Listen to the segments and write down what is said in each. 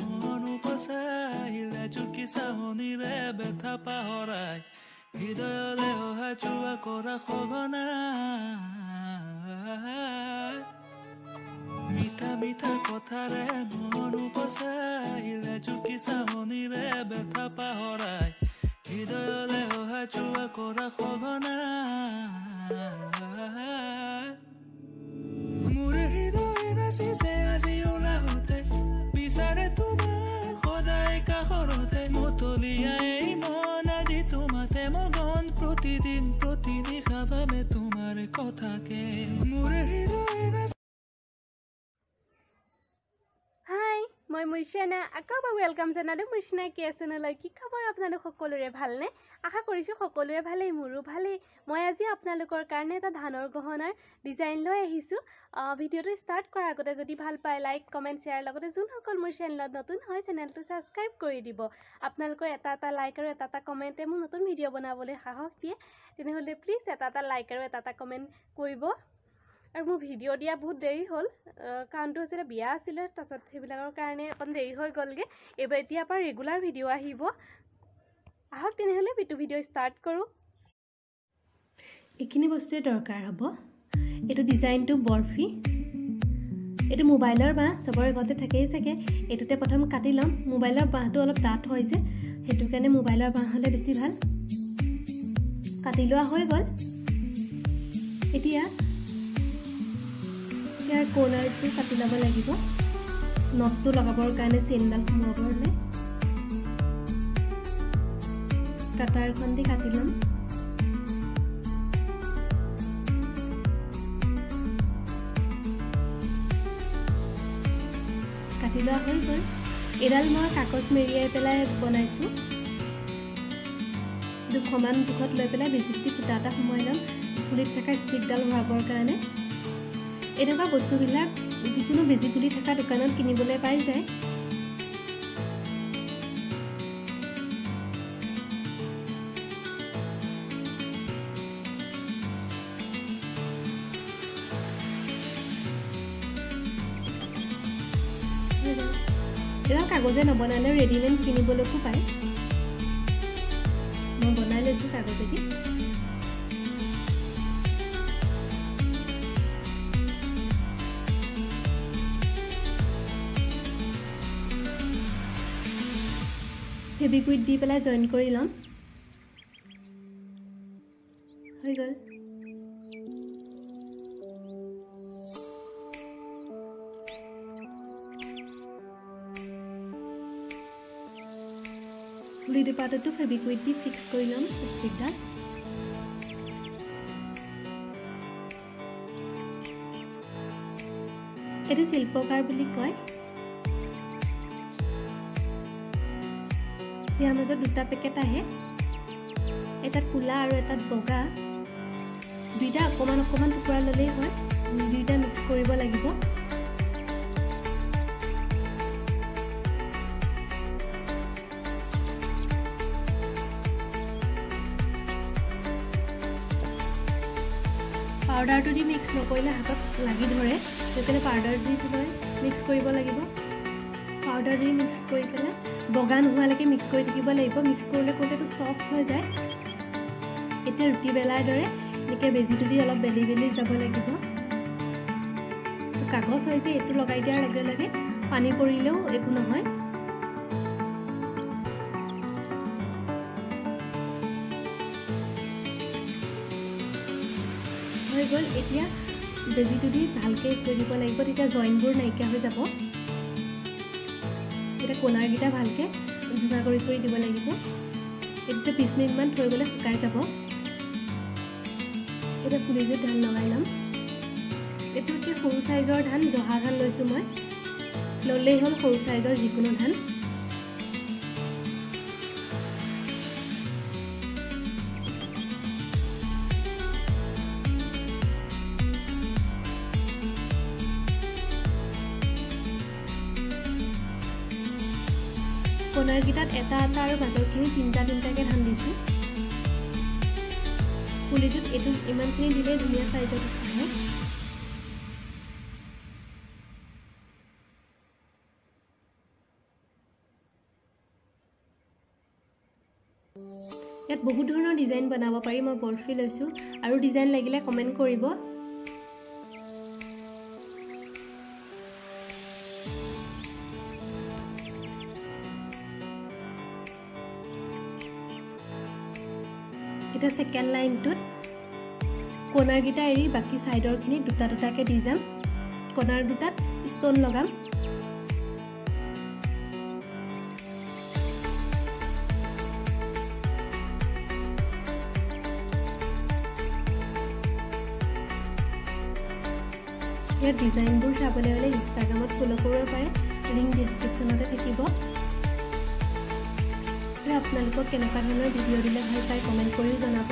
মন হৃদয়ৰে অহা চোৱা কৰা সঘনা কথাৰে মন উপচাইলে জুকি চাহনিৰে বেথা পাহৰাই হৃদয়ৰে অহা চোৱা কৰা সঘনা হৃদয় কথাকে মোৰ হৃদয় মৰিচানা আকৌ এবাৰ ৱেলকাম জনালোঁ মৰিচিনা কে চেনেললৈ কি খবৰ আপোনালোক সকলোৰে? ভালনে? আশা কৰিছোঁ সকলোৰে ভালেই মোৰো ভালেই। মই আজি আপোনালোকৰ কাৰণে এটা ধানৰ গহনাৰ ডিজাইন লৈ আহিছোঁ। ভিডিঅ'টো ষ্টাৰ্ট কৰাৰ আগতে যদি ভাল পায় লাইক কমেণ্ট শ্বেয়াৰ লগতে যোনসকল মোৰ চেনেলত নতুন হয় চেনেলটো ছাবস্ক্ৰাইব কৰি দিব। আপোনালোকৰ এটা এটা লাইক আৰু এটা এটা কমেণ্টে মোক নতুন ভিডিঅ' বনাবলৈ সাহস দিয়ে। তেনেহ'লে প্লিজ এটা এটা লাইক আৰু এটা এটা কমেণ্ট কৰিব। আৰু মোৰ ভিডিঅ' দিয়া বহুত দেৰি হ'ল। কাৰণটো আছিলে বিয়া আছিলে তাৰপাছত সেইবিলাকৰ কাৰণে অকণ দেৰি হৈ গ'লগৈ। এইবাৰ এতিয়াৰ পৰা ৰেগুলাৰ ভিডিঅ' আহিব। আহক তেনেহ'লে বিটু ভিডিঅ' ষ্টাৰ্ট কৰোঁ। এইখিনি বস্তুৱে দৰকাৰ হ'ব। এইটো ডিজাইনটো বৰফি। এইটো মোবাইলৰ বাঁহ চবৰে ঘৰতে থাকেই চাগে। এইটোতে প্ৰথম কাটি ল'ম। মোবাইলৰ বাঁহটো অলপ ডাঠ হয় যে সেইটো কাৰণে মোবাইলৰ বাঁহ হ'লে বেছি ভাল। কাটি লোৱা হৈ গ'ল। এতিয়া ইয়াৰ কৰ্ণাৰটো কাটি ল'ব লাগিব। নখটো লগাবৰ কাৰণে চেইনডাল সোমাবলৈ কাটাৰখন দি কাটি ল'ম। কাটি লোৱা হৈ গ'ল। এডাল মই কাগজ মেৰিয়াই পেলাই বনাইছোঁ। সমান জোখত লৈ পেলাই বেজিটি ফুটা এটা সোমাই ল'ম। ফুলিত থকা ষ্টিকডাল ভৰাবৰ কাৰণে। এনেকুৱা বস্তুবিলাক যিকোনো বেজি ফুলি থকা দোকানত কিনিবলৈ পাই যায়। এডাল কাগজে নবনালে ৰেডিমেড কিনিবলৈকো পায়। মই বনাই লৈছোঁ কাগজেদি। ফেবিকুইড দি পেলাই জইন কৰি ল'ম। হৈ গ'ল। ফুলি দুপাততো ফেবিকুইড দি ফিক্স কৰি ল'ম ষ্টিকডাল এইটো শিল্পকাৰ বুলি কয়। ইয়াৰ মাজত দুটা পেকেট আহে। এটাত ক'লা আৰু এটাত বগা। দুইটা অকণমান অকণমান টুকুৰা ল'লেই হয়। দুইটা মিক্স কৰিব লাগিব। পাউডাৰটো দি মিক্স নকৰিলে হাতত লাগি ধৰে। সেইকাৰণে পাউডাৰ দি মিক্স কৰিব লাগিব। পাউডাৰ দি মিক্স কৰি পেলাই বগা নোহোৱালৈকে মিক্স কৰি থাকিব লাগিব। মিক্স কৰিলে কৰোঁতেতো চফ্ট হৈ যায়। এতিয়া ৰুটি বেলাৰ দৰে এনেকৈ বেজিটো দি অলপ বেলি বেলি যাব লাগিব। কাগজ হয় যে এইটো লগাই দিয়াৰ লগে লগে পানী পৰিলেও একো নহয়। হৈ গ'ল। এতিয়া বেজিটো দি ভালকৈ দিব লাগিব। তেতিয়া জইনবোৰ নাইকিয়া হৈ যাব। এতিয়া কোণাৰকেইটা ভালকৈ জোঙা কৰি কৰি দিব লাগিব। এইটোতে বিছ মিনিটমান থৈ গ'লে শুকাই যাব। এতিয়া ফুলিযোৰ ধান লগাই ল'ম। এইটো এতিয়া সৰু চাইজৰ ধান? জহা ধান লৈছোঁ মই। ল'লেই হ'ল সৰু চাইজৰ যিকোনো ধান। ট'নাৰকেইটাত এটা এটা আৰু মাজৰখিনি তিনিটা তিনিটাকৈ ধান দিছোঁ। পুলিটোত এইটো ইমানখিনি দিলে ধুনীয়া চাইজত আহে ইয়াত বহুত ধৰণৰ ডিজাইন বনাব পাৰি মই বৰফি লৈছোঁ। আৰু ডিজাইন লাগিলে কমেণ্ট কৰিব। ছেকেণ্ড লাইনটোত কণাৰকেইটা এৰি বাকী ছাইডৰখিনি দুটা দুটাকৈ দি যাম। কণাৰ দুটাত ষ্ট'ন লগাম। ইয়াৰ ডিজাইনবোৰ চাবলৈ হ'লে ইনষ্টাগ্ৰামত ফ'ল' কৰিব পাৰে। লিংক ডিছক্ৰিপশ্যনতে থাকিব। আৰু আপোনালোকক কেনেকুৱা ধৰণৰ ভিডিঅ' দিলে ভাল পায় কমেণ্ট কৰিও জনাব।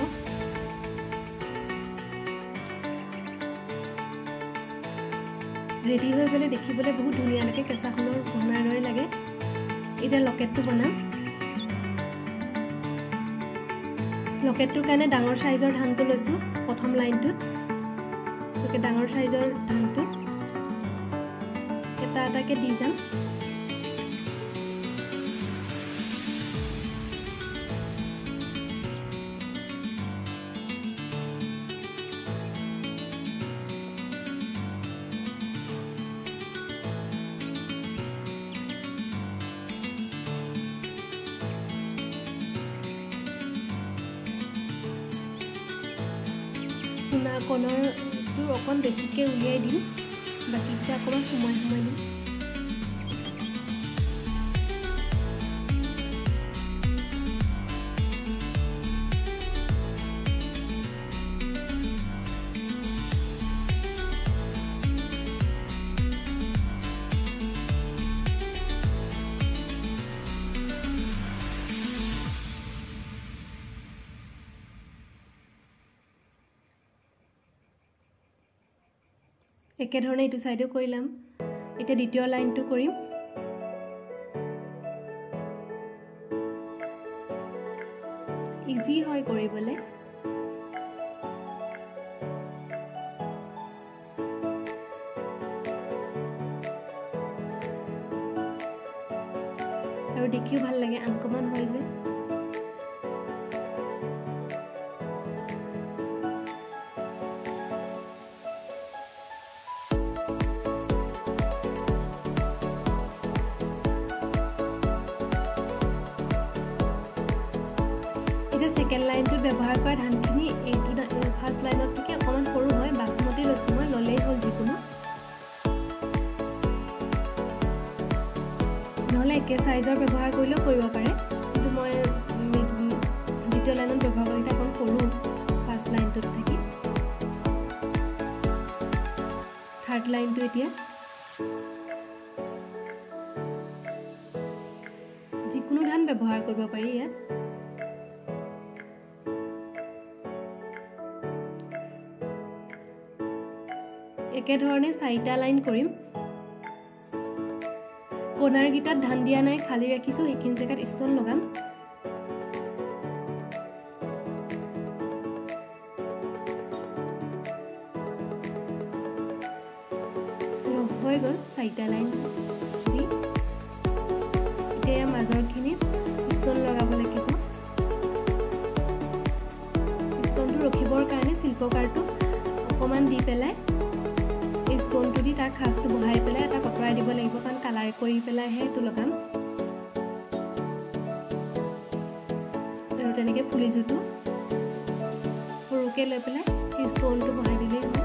ৰেডি হৈ গ'লে দেখিবলৈ বহুত ধুনীয়া লাগে কেঁচা সোণৰ গহনাৰ দৰে লাগে। এতিয়া লকেটটো বনাম। লকেটটোৰ কাৰণে ডাঙৰ চাইজৰ ধানটো লৈছোঁ প্ৰথম লাইনটোত। ডাঙৰ চাইজৰ ধানটো। এটা এটাকৈ দি যাম। কণৰটো অকণ বেছিকৈ উলিয়াই দিম বাকীকেইটা অকণমান সোমাই সোমাই দিম একেধৰণে এইটো ছাইডো কৰি ল'ম। এতিয়া দ্বিতীয় লাইনটো কৰিম। ইজি হয় কৰিবলৈ। আৰু দেখিও ভাল লাগে আনকমন হয় যে। নহ'লে একে চাইজৰ ব্যৱহাৰ কৰিলেও কৰিব পাৰে। কিন্তু মই দ্বিতীয় লাইনত ব্যৱহাৰ কৰি অকণ সৰু ফাৰ্ষ্ট লাইনটোত থাকি। থাৰ্ড লাইনটো এতিয়া। যিকোনো ধান ব্যৱহাৰ কৰিব পাৰি ইয়াত। একেধৰণে চাৰিটা লাইন কৰিম। কোণাৰকেইটাত ধান দিয়া নাই খালী ৰাখিছোঁ সেইখিনি জেগাত ষ্ট'ন লগাম। হৈ গ'ল চাৰিটা লাইন। কৰি পেলাইহে এইটো লগাম আৰু তেনেকৈ ফুলিযোৰটো সৰুকৈ লৈ পেলাই সেই ষ্ট'নটো বহাই দিলেই হ'ব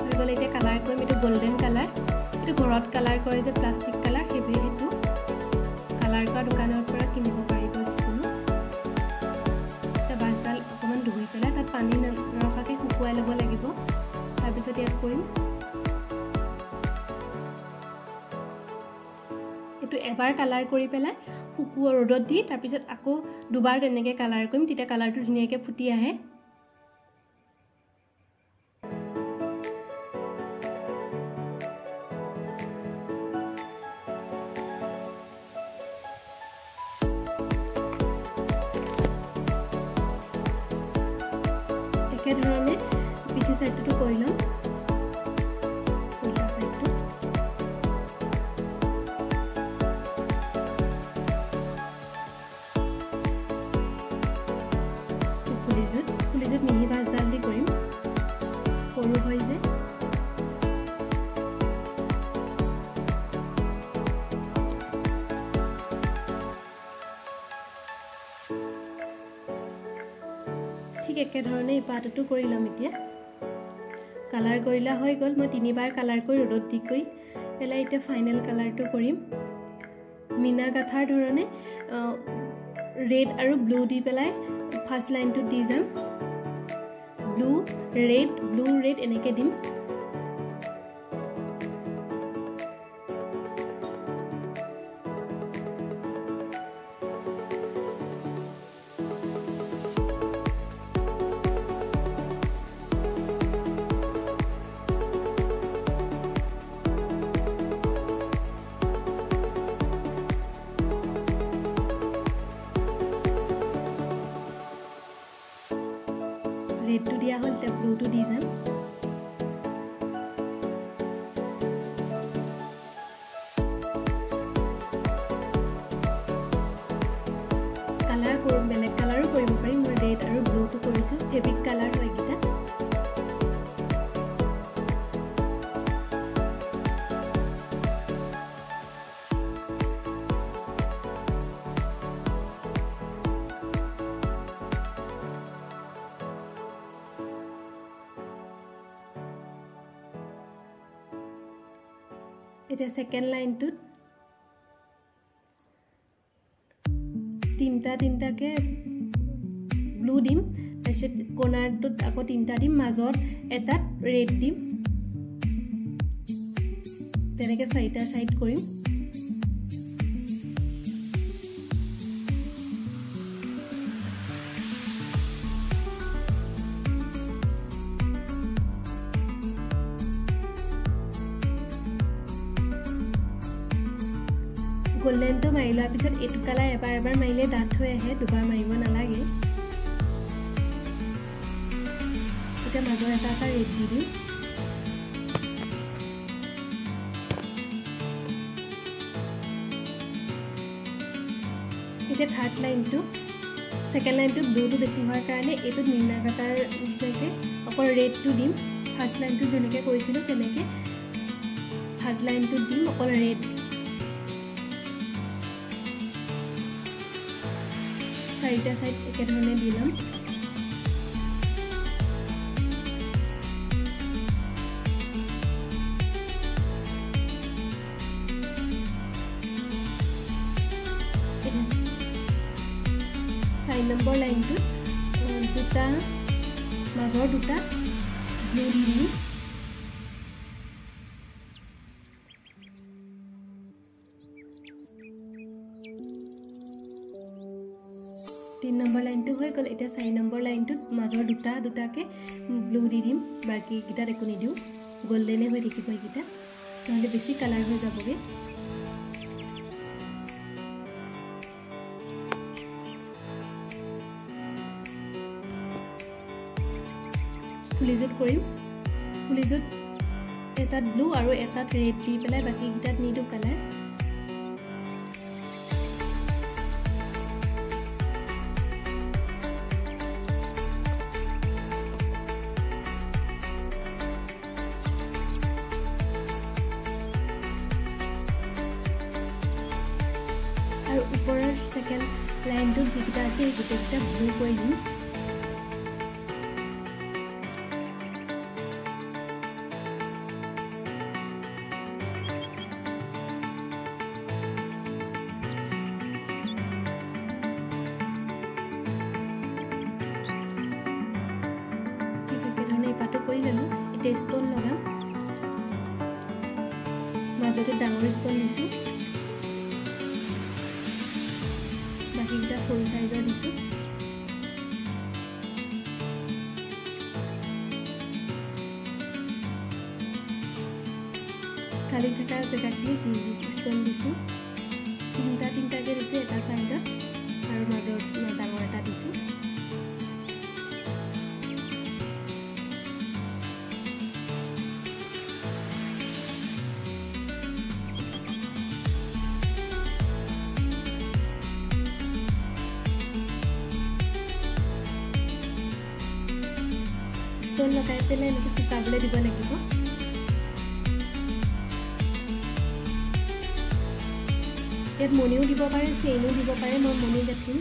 হৈ গ'লে এতিয়া কালাৰ কৰিম এইটো গল্ডেন কালাৰ। এইটো ঘৰত কালাৰ কৰে যে প্লাষ্টিক কালাৰ সেইবোৰ সেইটো। কালাৰ কৰা দোকানৰ পৰা কিনিব পাৰিব যিকোনো। এতিয়া বাছডাল অকণমান ধুই পেলাই তাত পানী নৰখাকৈ শুকুৱাই ল'ব লাগিব। তাৰপিছত ইয়াত কৰিম এইটো এবাৰ কালাৰ কৰি পেলাই শুকুৱা ৰ'দত দি তাৰপিছত আকৌ দুবাৰ তেনেকৈ কালাৰ কৰিম তেতিয়া কালাৰটো ধুনীয়াকৈ ফুটি আহে। একেধৰণে ইপাততো কৰি ল'ম এতিয়া। কালাৰ কৰিলা হৈ গ'ল মই তিনিবাৰ কালাৰ কৰি ৰ'দত দি কৰি পেলাই এতিয়া ফাইনেল কালাৰটো কৰিম। মীনা গাঠাৰ ধৰণে ৰেড আৰু ব্লু দি পেলাই ফাৰ্ষ্ট লাইনটোত দি যাম। ব্লু ৰেড ব্লু ৰেড এনেকৈ দিম। ৰেডটো দিয়া হ'ল এতিয়া ব্লুটো দি যাম। এতিয়া ছেকেণ্ড লাইনটোত তিনিটা তিনিটাকৈ ব্লু দিম তাৰপিছত কৰ্ণাৰটোত আকৌ তিনিটা দিম মাজত এটাত ৰেড দিম। তেনেকৈ চাৰিটা ছাইড কৰিম। গল্ডেনটো মাৰি লোৱাৰ পিছত এইটো কালাৰ এবাৰ এবাৰ মাৰিলে ডাঠ হৈ আহে দুবাৰ মাৰিব নালাগে। এতিয়া মাজৰ এটা এটা ৰেড দি দিম। এতিয়া থাৰ্ড লাইনটো ছেকেণ্ড লাইনটোত ব্লুটো বেছি হোৱাৰ কাৰণে এইটোত মীনা কাটাৰ নিচিনাকৈ অকল ৰেডটো দিম। ফাৰ্ষ্ট লাইনটোত যেনেকৈ কৰিছিলোঁ তেনেকৈ থাৰ্ড লাইনটোত দিম অকল ৰেড চাৰিটা ছাইড একেধৰণে দি ল'ম চাৰি নম্বৰ লাইনটোত দুটা মাজৰ দুটা ব্লু দি লাইনটো হৈ গ'ল। এতিয়া চাৰি নম্বৰ লাইনটোত মাজৰ দুটা দুটাকৈ ব্লু দি দিম। বাকীকেইটাত একো নিদিওঁ। গল্ডেনে হৈ থাকিব এইকেইটা। নহ'লে বেছি কালাৰ হৈ যাবগৈ। ফুলিযোত কৰিম। ফুলিযোত এটাত ব্লু আৰু এটাত ৰেড দি পেলাই বাকীকেইটাত নিদিওঁ কালাৰ লাইনটোত যিকেইটা আছে সেই গোটেইকেইটা ব্লু কৰি দিম এতিয়া ষ্ট'ন লগাম। মাজতো ডাঙৰ ষ্ট'ন দিছোঁ। বাকীকেইটা সৰু চাইজৰ দিছোঁ। খালী থকা জেগাখিনি দিছোঁ ষ্ট'ন দিছোঁ। তিনিটা তিনিটাকৈ দিছোঁ এটা চাইডত আৰু মাজত ডাঙৰ এটা দিছোঁ। ষ্ট'ন লগাই পেলাই এনেকৈ শুকাবলৈ দিব লাগিব ইয়াত মণিও দিব পাৰে চেইনো দিব পাৰে মই মণি গাঁঠিম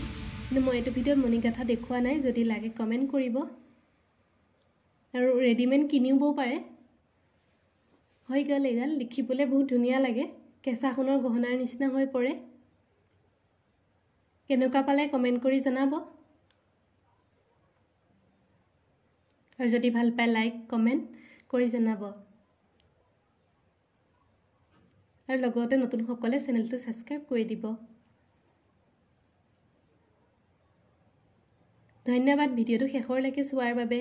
কিন্তু মই এইটো ভিডিঅ'ত মণি গাঁঠা দেখুওৱা নাই যদি লাগে কমেণ্ট কৰিব। আৰু ৰেডিমেড কিনিবও পাৰে। হৈ গ'ল এইডাল লিখিবলৈ বহুত ধুনীয়া লাগে। কেঁচা সোণৰ গহনাৰ নিচিনা হৈ পৰে। কেনেকুৱা পালে কমেণ্ট কৰি জনাব। আৰু যদি ভাল পায় লাইক কমেণ্ট কৰি জনাব। আৰু লগতে নতুনসকলে চেনেলটো ছাবস্ক্ৰাইব কৰি দিব। ধন্যবাদ ভিডিঅ'টো শেষৰলৈকে চোৱাৰ বাবে।